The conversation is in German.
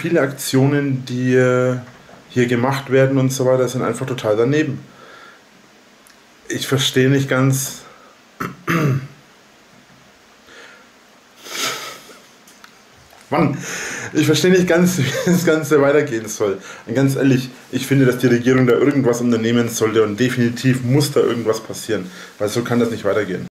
viele Aktionen, die äh, hier gemacht werden und so weiter, sind einfach total daneben. Ich verstehe nicht ganz. Mann, ich verstehe nicht ganz, wie das Ganze weitergehen soll. Und ganz ehrlich, ich finde, dass die Regierung da irgendwas unternehmen sollte und definitiv muss da irgendwas passieren, weil so kann das nicht weitergehen.